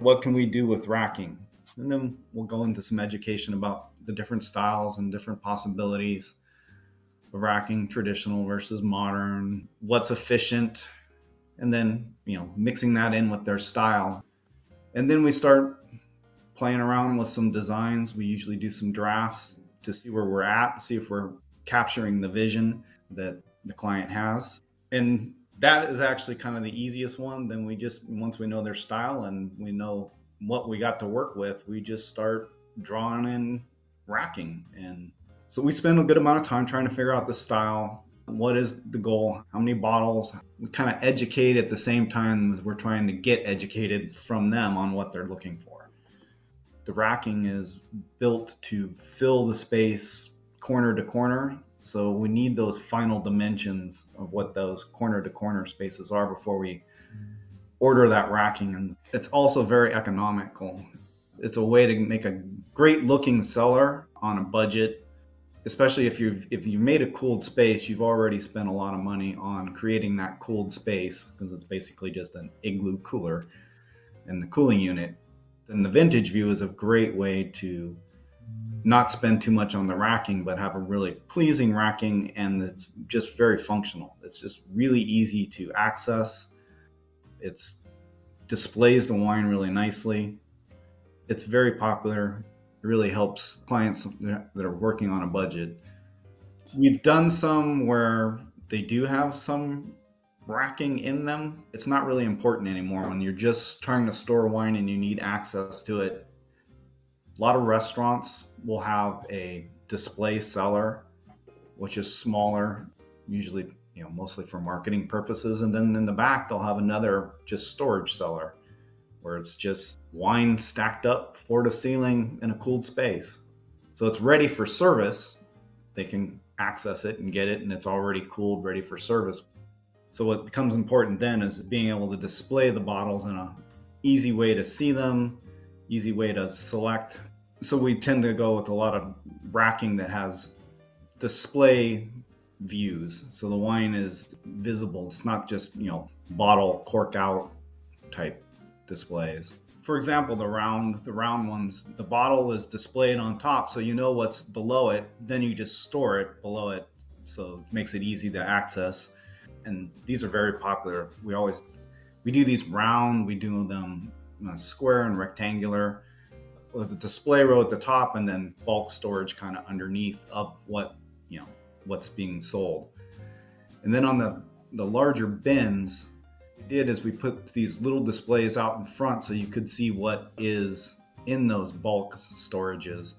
what can we do with racking? And then we'll go into some education about the different styles and different possibilities of racking, traditional versus modern, what's efficient, and then, you know, mixing that in with their style. And then we start playing around with some designs. We usually do some drafts to see where we're at, see if we're capturing the vision that the client has. And that is actually kind of the easiest one. Then we just, once we know their style and we know what we got to work with, we just start drawing in racking. And so we spend a good amount of time trying to figure out the style. What is the goal? How many bottles? We kind of educate at the same time we're trying to get educated from them on what they're looking for. The racking is built to fill the space corner to corner so we need those final dimensions of what those corner to corner spaces are before we order that racking. And it's also very economical. It's a way to make a great looking cellar on a budget, especially if you've if you made a cooled space, you've already spent a lot of money on creating that cooled space because it's basically just an igloo cooler and the cooling unit. Then the VintageView is a great way to not spend too much on the racking, but have a really pleasing racking and it's just very functional. It's just really easy to access. It displays the wine really nicely. It's very popular. It really helps clients that are working on a budget. We've done some where they do have some racking in them. It's not really important anymore when you're just trying to store wine and you need access to it a lot of restaurants will have a display cellar, which is smaller, usually you know mostly for marketing purposes, and then in the back they'll have another just storage cellar where it's just wine stacked up floor to ceiling in a cooled space. So it's ready for service. They can access it and get it, and it's already cooled, ready for service. So what becomes important then is being able to display the bottles in a easy way to see them, easy way to select so we tend to go with a lot of racking that has display views. So the wine is visible. It's not just, you know, bottle cork out type displays. For example, the round the round ones, the bottle is displayed on top so you know what's below it, then you just store it below it so it makes it easy to access. And these are very popular. We always we do these round, we do them you know, square and rectangular a display row at the top and then bulk storage kind of underneath of what you know what's being sold. And then on the the larger bins, we did is we put these little displays out in front so you could see what is in those bulk storages.